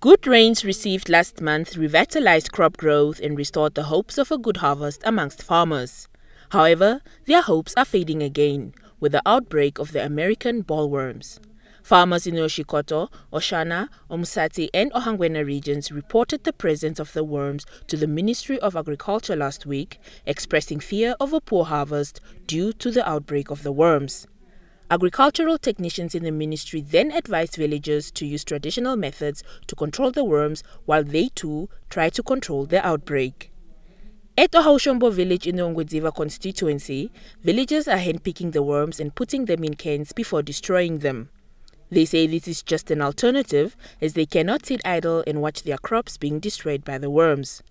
Good rains received last month revitalized crop growth and restored the hopes of a good harvest amongst farmers. However, their hopes are fading again with the outbreak of the American bollworms. Farmers in Oshikoto, Oshana, Omusati, and Ohangwena regions reported the presence of the worms to the Ministry of Agriculture last week, expressing fear of a poor harvest due to the outbreak of the worms. Agricultural technicians in the ministry then advised villagers to use traditional methods to control the worms while they too try to control the outbreak. At Ohaushombo village in the Ongwediva constituency, villagers are handpicking the worms and putting them in cans before destroying them. They say this is just an alternative as they cannot sit idle and watch their crops being destroyed by the worms.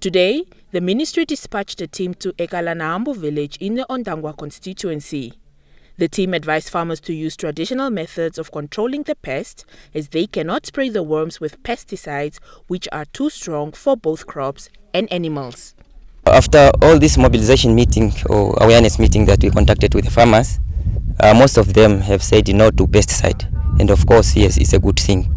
Today, the ministry dispatched a team to Ekalanaambo village in the Ondangwa constituency. The team advised farmers to use traditional methods of controlling the pest as they cannot spray the worms with pesticides which are too strong for both crops and animals. After all this mobilization meeting or awareness meeting that we conducted with the farmers, uh, most of them have said no to pesticide. And of course, yes, it's a good thing.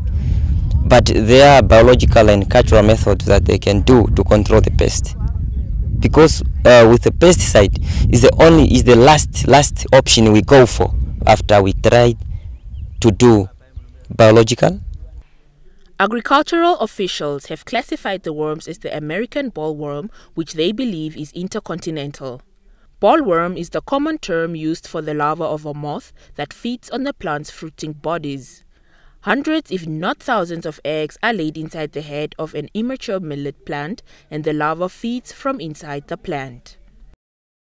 But there are biological and cultural methods that they can do to control the pest because uh, with the pesticide is the only is the last last option we go for after we try to do biological Agricultural officials have classified the worms as the American bollworm, which they believe is intercontinental. Bollworm is the common term used for the larva of a moth that feeds on the plant's fruiting bodies. Hundreds, if not thousands, of eggs are laid inside the head of an immature millet plant, and the larva feeds from inside the plant.